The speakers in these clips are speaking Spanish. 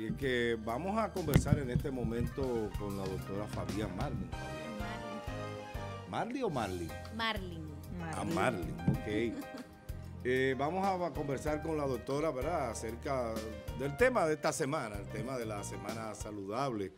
Así es que vamos a conversar en este momento con la doctora Fabián Marlin. ¿Marley o Marlin? Marlin. A Marlin, ok. Eh, vamos a conversar con la doctora, ¿verdad?, acerca del tema de esta semana, el tema de la semana saludable.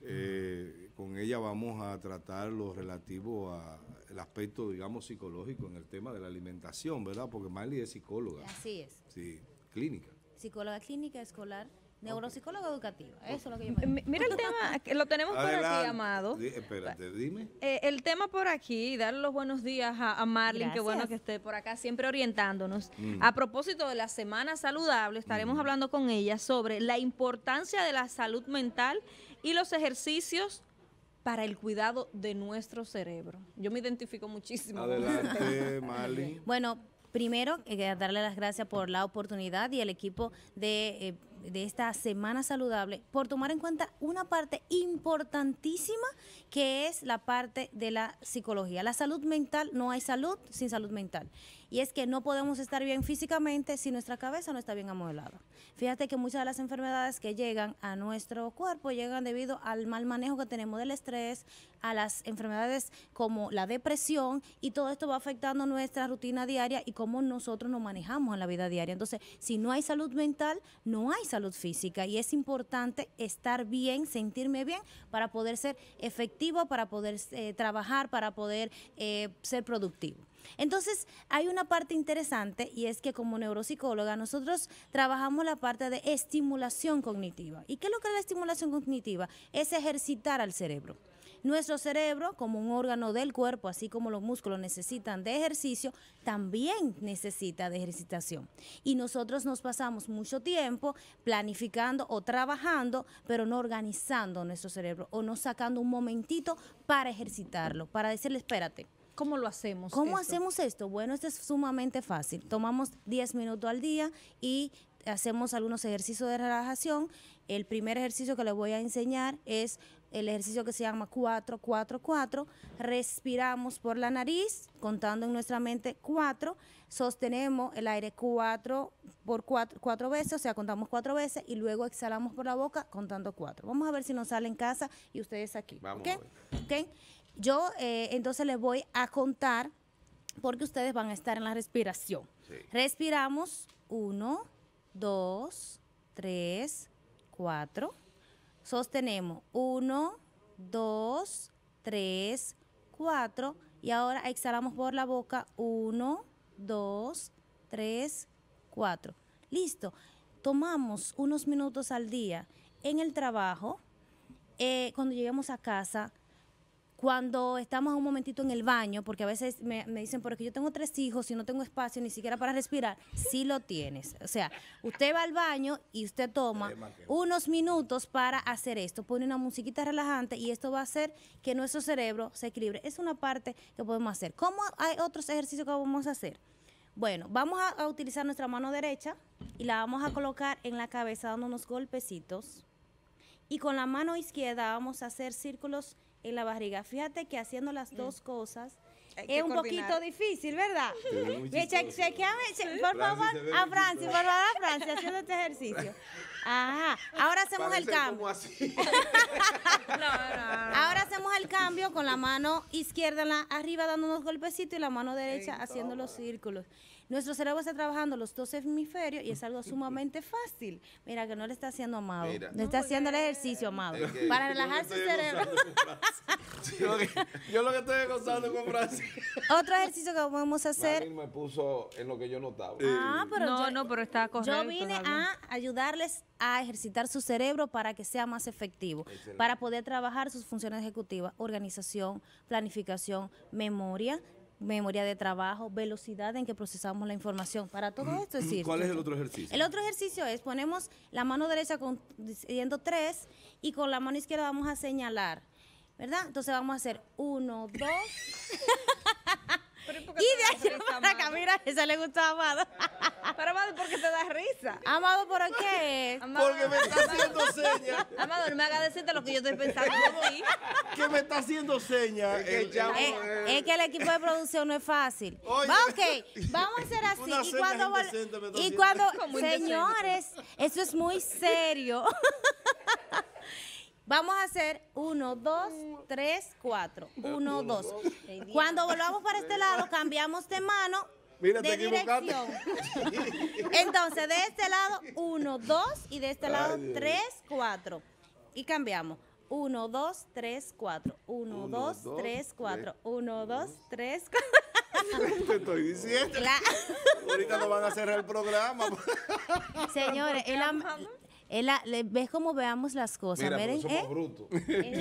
Eh, con ella vamos a tratar lo relativo al aspecto, digamos, psicológico en el tema de la alimentación, ¿verdad? Porque Marley es psicóloga. Así es. Sí, clínica. Psicóloga clínica escolar Neuropsicóloga educativa, eso es lo que yo me Mira el tema, lo tenemos por aquí, Amado. espérate, dime. Eh, el tema por aquí, darle los buenos días a, Marlin, qué bueno que esté por acá, siempre orientándonos. Mm. A propósito de la Semana Saludable, estaremos mm. hablando con ella sobre la importancia de la salud mental y los ejercicios para el cuidado de nuestro cerebro. Yo me identifico muchísimo. Adelante, Marlin. Bueno, primero, eh, darle las gracias por la oportunidad y el equipo de eh, de esta semana saludable por tomar en cuenta una parte importantísima que es la parte de la psicología. La salud mental, no hay salud sin salud mental. Y es que no podemos estar bien físicamente si nuestra cabeza no está bien amodelada. Fíjate que muchas de las enfermedades que llegan a nuestro cuerpo llegan debido al mal manejo que tenemos del estrés, a las enfermedades como la depresión y todo esto va afectando nuestra rutina diaria y cómo nosotros nos manejamos en la vida diaria. Entonces, si no hay salud mental, no hay salud física y es importante estar bien, sentirme bien para poder ser efectivo, para poder eh, trabajar, para poder eh, ser productivo. Entonces, hay una parte interesante y es que como neuropsicóloga nosotros trabajamos la parte de estimulación cognitiva. ¿Y qué es lo que es la estimulación cognitiva? Es ejercitar al cerebro. Nuestro cerebro, como un órgano del cuerpo, así como los músculos necesitan de ejercicio, también necesita de ejercitación. Y nosotros nos pasamos mucho tiempo planificando o trabajando, pero no organizando nuestro cerebro o no sacando un momentito para ejercitarlo, para decirle, espérate, ¿Cómo lo hacemos? ¿Cómo hacemos esto? Bueno, esto es sumamente fácil. Tomamos 10 minutos al día y hacemos algunos ejercicios de relajación. El primer ejercicio que les voy a enseñar es el ejercicio que se llama 4-4-4. Respiramos por la nariz, contando en nuestra mente 4. Sostenemos el aire 4 por 4, veces, o sea, contamos 4 veces y luego exhalamos por la boca contando 4. Vamos a ver si nos sale en casa y ustedes aquí. Vamos ¿Okay? Yo eh, entonces les voy a contar porque ustedes van a estar en la respiración. Respiramos uno, dos, tres, cuatro. Sostenemos uno, dos, tres, cuatro. Y ahora exhalamos por la boca uno, dos, tres, cuatro. Listo. Tomamos unos minutos al día en el trabajo. Eh, cuando lleguemos a casa, cuando estamos un momentito en el baño, porque a veces me, dicen, porque yo tengo tres hijos y no tengo espacio ni siquiera para respirar, sí lo tienes. O sea, usted va al baño y usted toma unos minutos para hacer esto, pone una musiquita relajante y esto va a hacer que nuestro cerebro se equilibre. Es una parte que podemos hacer. ¿Cómo hay otros ejercicios que vamos a hacer? Bueno, vamos a, a utilizar nuestra mano derecha y la vamos a colocar en la cabeza dando unos golpecitos. Y con la mano izquierda vamos a hacer círculos en la barriga. Fíjate que haciendo las mm. dos cosas es un poquito difícil, ¿verdad? por favor, a Francia, por favor, a Francia, haciendo este ejercicio. Ajá, ahora hacemos el cambio. Ahora hacemos el cambio con la mano izquierda la, arriba dando unos golpecitos y la mano derecha haciendo los círculos. Nuestro cerebro está trabajando los dos hemisferios y es algo sumamente fácil. Mira, que no le está haciendo amado. No está haciendo el ejercicio, amado. para relajar su cerebro. yo, lo que, estoy gozando con Francis. Otro ejercicio que podemos hacer. me puso en lo que yo notaba. Ah, pero no, no, pero está correcto. Yo vine a ayudarles a ejercitar su cerebro para que sea más efectivo, para poder trabajar sus funciones ejecutivas, organización, planificación, memoria, memoria de trabajo, velocidad en que procesamos la información. Para todo esto es ¿Cuál es el otro ejercicio? El otro ejercicio es ponemos la mano derecha con, diciendo tres y con la mano izquierda vamos a señalar, ¿verdad? Entonces vamos a hacer uno, dos. y de allá para acá, mira, esa le gustó a Amado. Pero Amado, ¿por qué te da risa? Amado, ¿por qué? Porque me está haciendo señas. Amado, no me hagas decirte lo que yo estoy pensando de Que me está haciendo señas. Es, es, que el equipo de producción no es fácil. Va, ok, vamos a hacer así. y cuando, y cuando señores, eso es muy serio. Vamos a hacer uno, dos, tres, cuatro. Uno, dos. Cuando volvamos para este lado, cambiamos de mano de dirección. Entonces, de este lado, uno, dos, y de este lado, tres, cuatro. Y cambiamos. Uno, dos, tres, cuatro. Uno, dos, tres, cuatro. Uno, dos, tres, cuatro. Te estoy diciendo. Ahorita no van a cerrar el programa. Señores, el, ¿Ves cómo veamos las cosas? Mira, somos ¿eh? brutos. en,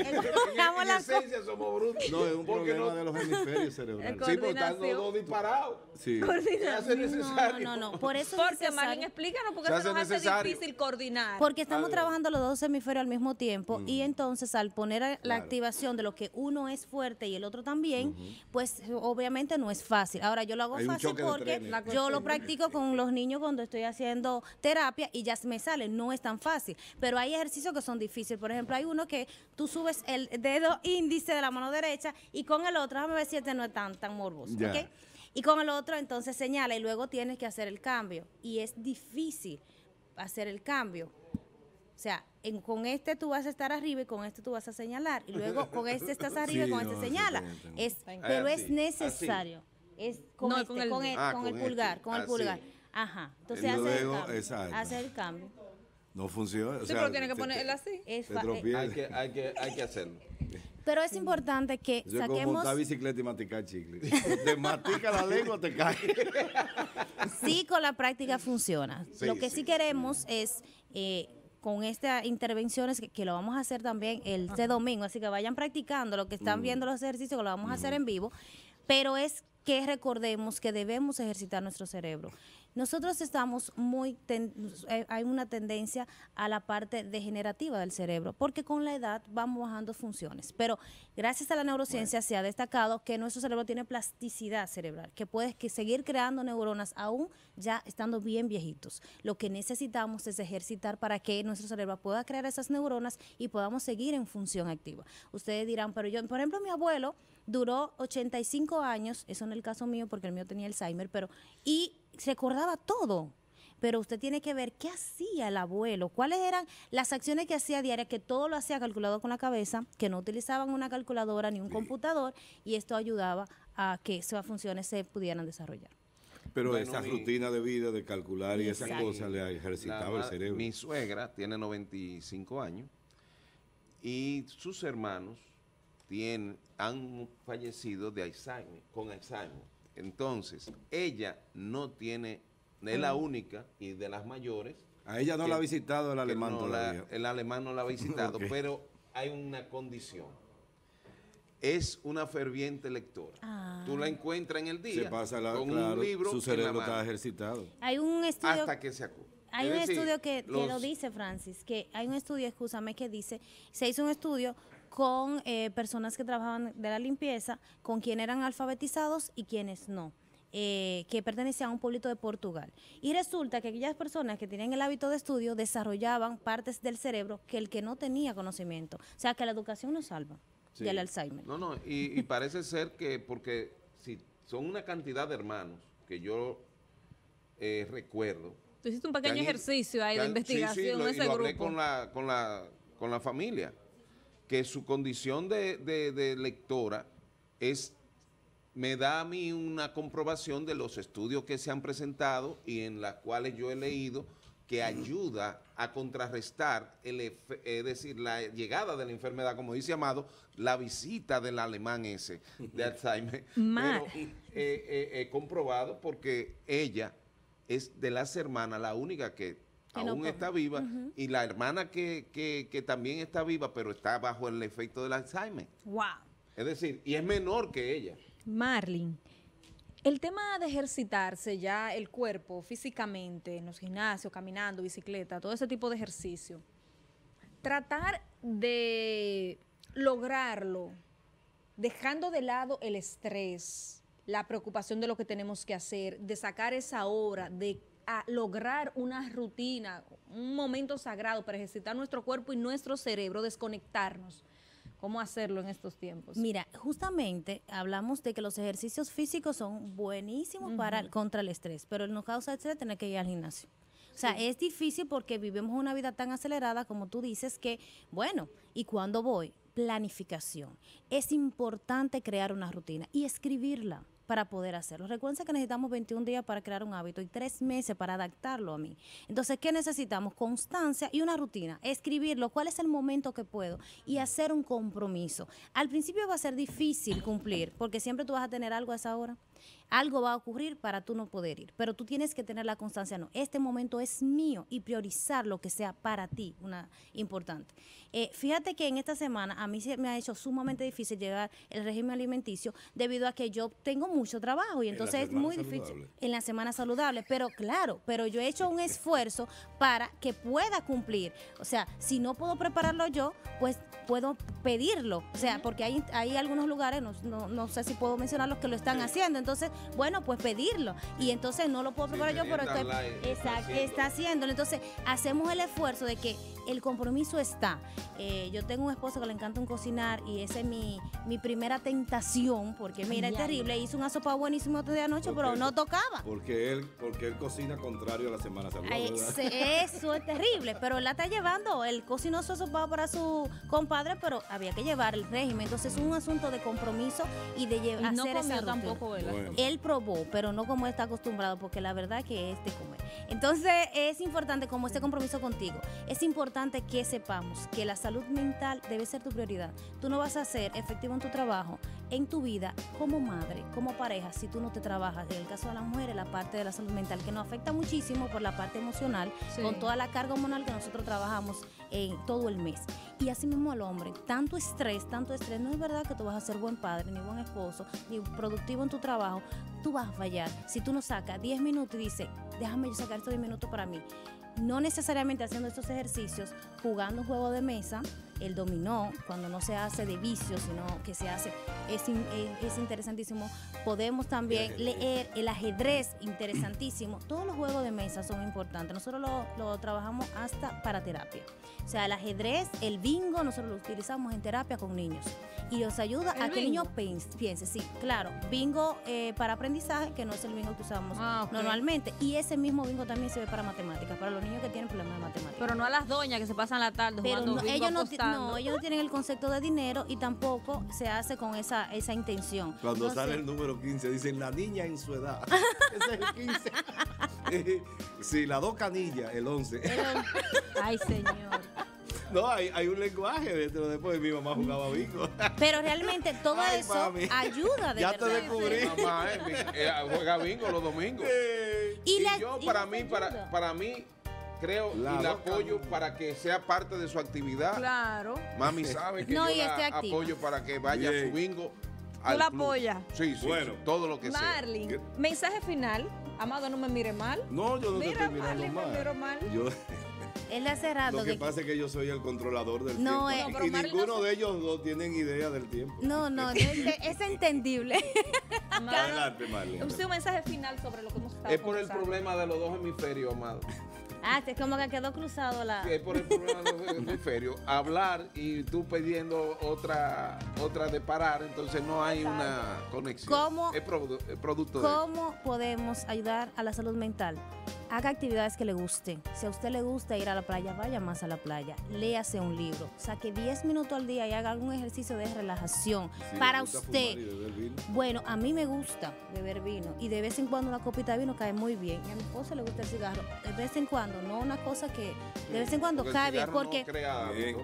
esencia somos brutos. No, es un problema de los hemisferios cerebrales. Sí, porque están los dos disparados. Sí. No, no, no, Por eso porque, Marlene, explícanos por qué se, nos hace difícil coordinar. Porque estamos trabajando los dos hemisferios al mismo tiempo y mm. entonces al poner la activación de lo que uno es fuerte y el otro también, pues obviamente no es fácil. Ahora, yo lo hago fácil porque yo lo practico con los niños cuando estoy haciendo terapia y ya me sale. No es tan fácil. Pero hay ejercicios que son difíciles. Por ejemplo, hay uno que tú subes el dedo índice de la mano derecha y con el otro, déjame ver si este no es tan, tan morboso. Y con el otro entonces señala y luego tienes que hacer el cambio. Y es difícil hacer el cambio. O sea, con este tú vas a estar arriba y con este tú vas a señalar. Y luego con este estás arriba y con este señala. Es, pero es necesario. Es con, este, con, el, con, el, ah, pulgar, con el pulgar. Ajá. Entonces hace el cambio. Hace el cambio. No funciona. sí, pero tiene que ponerla así. Es hay, que, hay, que, hay que hacerlo. Pero es importante que Yo saquemos... como montar bicicleta y masticar chicle. Te mastica la lengua, te cae. Sí, con la práctica funciona. lo que sí, queremos es... Eh, con estas intervenciones que, lo vamos a hacer también el este domingo, así que vayan practicando lo que están mm. viendo los ejercicios, que lo vamos a hacer en vivo, pero es que recordemos que debemos ejercitar nuestro cerebro. Nosotros estamos muy, eh, hay una tendencia a la parte degenerativa del cerebro, porque con la edad vamos bajando funciones. Pero gracias a la neurociencia se ha destacado que nuestro cerebro tiene plasticidad cerebral, que puede que seguir creando neuronas aún ya estando bien viejitos. Lo que necesitamos es ejercitar para que nuestro cerebro pueda crear esas neuronas y podamos seguir en función activa. Ustedes dirán, pero yo, por ejemplo, mi abuelo duró 85 años, eso en el caso mío porque el mío tenía Alzheimer, pero y recordaba todo. Pero usted tiene que ver qué hacía el abuelo, cuáles eran las acciones que hacía diarias, que todo lo hacía calculado con la cabeza, que no utilizaban una calculadora ni un computador, y esto ayudaba a que esas funciones se pudieran desarrollar. Pero esa rutina de vida de calcular y esas cosas le ejercitaba el cerebro. Mi suegra tiene 95 años y sus hermanos tienen, han fallecido de Alzheimer, con Alzheimer. Entonces, ella no tiene, es la única y de las mayores. A ella no la ha visitado el alemán todavía. el alemán no la ha visitado, pero hay una condición. Es una ferviente lectora. Ah. Tú la encuentras en el día se pasa con un libro. Su cerebro está ejercitado. Hay un estudio. Hasta que se acude. Hay un estudio que, lo dice, Francis, que hay un estudio, escúchame, que dice, se hizo un estudio con eh, personas que trabajaban de la limpieza, con quienes eran alfabetizados y quienes no. Eh, que pertenecían a un pueblito de Portugal. Y resulta que aquellas personas que tenían el hábito de estudio desarrollaban partes del cerebro que el que no tenía conocimiento. O sea, que la educación nos salva del Alzheimer. No, no, y, parece ser que, porque si son una cantidad de hermanos que yo eh, recuerdo. Tú hiciste un pequeño ejercicio ahí de investigación sí, ese lo con la, con, la, con la familia que su condición de, lectora es me da a mí una comprobación de los estudios que se han presentado y en las cuales yo he leído que ayuda a contrarrestar, el es decir, la llegada de la enfermedad, como dice Amado, la visita del alemán ese de Alzheimer. Pero he comprobado porque ella es de las hermanas la única que aún está viva, y la hermana que, que, también está viva, pero está bajo el efecto del Alzheimer. Wow. Es decir, y es menor que ella. Marlin, el tema de ejercitarse ya el cuerpo físicamente, en los gimnasios, caminando, bicicleta, todo ese tipo de ejercicio, tratar de lograrlo dejando de lado el estrés, la preocupación de lo que tenemos que hacer, de sacar esa hora, de lograr una rutina, un momento sagrado para ejercitar nuestro cuerpo y nuestro cerebro, desconectarnos. ¿Cómo hacerlo en estos tiempos? Mira, justamente hablamos de que los ejercicios físicos son buenísimos para contra el estrés, pero nos causa estrés tener que ir al gimnasio. O sea, es difícil porque vivimos una vida tan acelerada como tú dices que, bueno, ¿y cuándo voy? Planificación. Es importante crear una rutina y escribirla para poder hacerlo. Recuerden que necesitamos 21 días para crear un hábito y 3 meses para adaptarlo a mí. Entonces, ¿qué necesitamos? Constancia y una rutina. Escribirlo, cuál es el momento que puedo y hacer un compromiso. Al principio va a ser difícil cumplir porque siempre tú vas a tener algo a esa hora algo va a ocurrir para tú no poder ir, pero tú tienes que tener la constancia, no, este momento es mío y priorizar lo que sea para ti, una importante. Eh, fíjate que en esta semana a mí se me ha hecho sumamente difícil llegar el régimen alimenticio debido a que yo tengo mucho trabajo y entonces es muy difícil en la semana saludable, pero claro, pero yo he hecho un esfuerzo para que pueda cumplir. O sea, si no puedo prepararlo yo, pues puedo pedirlo. O sea, porque hay, hay algunos lugares, no, no, no sé si puedo mencionar los que lo están haciendo. Entonces, bueno, pues pedirlo. Y entonces no lo puedo preparar yo, pero estoy, está, está haciéndolo. Entonces, hacemos el esfuerzo de que el compromiso está. Eh, yo tengo un esposo que le encanta un cocinar y esa es mi, mi primera tentación, porque mira, es terrible. Hizo una sopa buenísima de anoche, pero no tocaba. Porque él, porque él cocina contrario a la Semana saludable. Eso es terrible, pero él la está llevando. Él cocinó su sopa para su compadre, pero había que llevar el régimen. Entonces es un asunto de compromiso y de llevar no hacer tampoco él. Él probó, pero no como está acostumbrado, porque la verdad que es de comer. Entonces es importante como este compromiso contigo. Es importante que sepamos que la salud mental debe ser tu prioridad. Tú no vas a ser efectivo en tu trabajo, en tu vida, como madre, como pareja, si tú no te trabajas. En el caso de las mujeres, la parte de la salud mental, que nos afecta muchísimo por la parte emocional, con toda la carga hormonal que nosotros trabajamos en todo el mes. Y así mismo al hombre, tanto estrés, tanto estrés, no es verdad que tú vas a ser buen padre, ni buen esposo, ni productivo en tu trabajo, tú vas a fallar. Si tú no sacas 10 minutos y dices, déjame yo sacar estos 10 minutos para mí. No necesariamente haciendo estos ejercicios, jugando un juego de mesa, el dominó, cuando no se hace de vicio, sino que se hace, es, es, interesantísimo. Podemos también leer el ajedrez, interesantísimo. Todos los juegos de mesa son importantes. Nosotros lo, lo trabajamos hasta para terapia. O sea, el ajedrez, el bingo, nosotros lo utilizamos en terapia con niños. Y los ayuda a que el niño piense, sí, claro, bingo eh, para aprendizaje, que no es el bingo que usamos ah, normalmente. Y ese mismo bingo también se ve para matemáticas, para los niños que tienen problemas de matemáticas. Pero no a las doñas que se pasan la tarde jugando bingo ellos no, no, ellos no tienen el concepto de dinero y tampoco se hace con esa, esa intención. Cuando sale el número 15, dicen la niña en su edad. Ese es el 15. sí, la dos canillas, el 11. Ay, señor. No, hay, hay, un lenguaje dentro. Después mi mamá jugaba bingo. Pero realmente todo eso ayuda de ya te descubrí. Mamá eh, eh, juega bingo los domingos. Y, yo, para mí, para, para mí, creo y la apoyo para que sea parte de su actividad. Claro. Mami sabe que yo la apoyo para que vaya a su bingo. ¿Tú la apoyas? Sí, sí, bueno, todo lo que sea. Marlin, mensaje final. Amado, no me mire mal. No, yo no te estoy mirando Marlin, mal. Me miro mal. Yo... Él hace rato. Lo que, pasa es que yo soy el controlador del no, tiempo. Eh, y ninguno de ellos no tienen idea del tiempo. No, no, es, entendible. Adelante, Marlin. Un mensaje final sobre lo que hemos estado Es por el problema de los dos hemisferios, amado. Ah, es como que quedó cruzado la. Sí, es por el problema del hemisferio. Hablar y tú pidiendo otra otra de parar, entonces no hay una conexión. ¿Cómo, es, producto ¿Cómo podemos ayudar a la salud mental? Haga actividades que le gusten. Si a usted le gusta ir a la playa, vaya más a la playa. Léase un libro. Saque 10 minutos al día y haga algún ejercicio de relajación para usted. Bueno, a mí me gusta beber vino y de vez en cuando una copita de vino cae muy bien. Y a mi esposa le gusta el cigarro. De vez en cuando, no una cosa que de vez en cuando cae bien. Porque,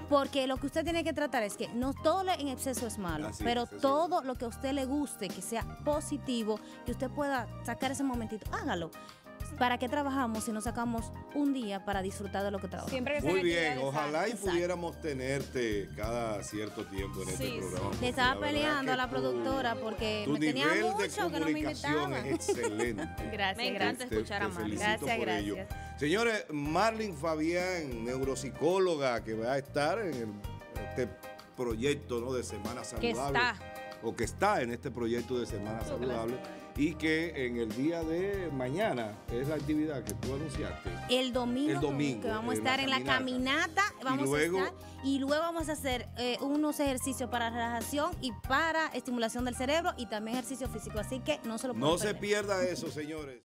porque lo que usted tiene que tratar es que no todo en exceso es malo, pero todo lo que a usted le guste, que sea positivo, que usted pueda sacar ese momentito, hágalo. ¿Para qué trabajamos si no sacamos un día para disfrutar de lo que trabajamos? Muy bien, ojalá y pudiéramos tenerte cada cierto tiempo en este programa. Le estaba peleando a la productora porque me tenía mucho que no me invitaba. es excelente. gracias, me encanta escuchar a Marlin. Gracias, gracias. Señores, Marlin Fabián, neuropsicóloga que va a estar en este proyecto ¿no? de Semana Saludable. Que está o que está en este proyecto de Semana Saludable y que en el día de mañana es la actividad que tú anunciaste. El domingo, el domingo que vamos a estar en la caminata, vamos a estar y luego vamos a hacer eh, unos ejercicios para relajación y para estimulación del cerebro y también ejercicio físico, así que no se lo No se pierda eso, señores.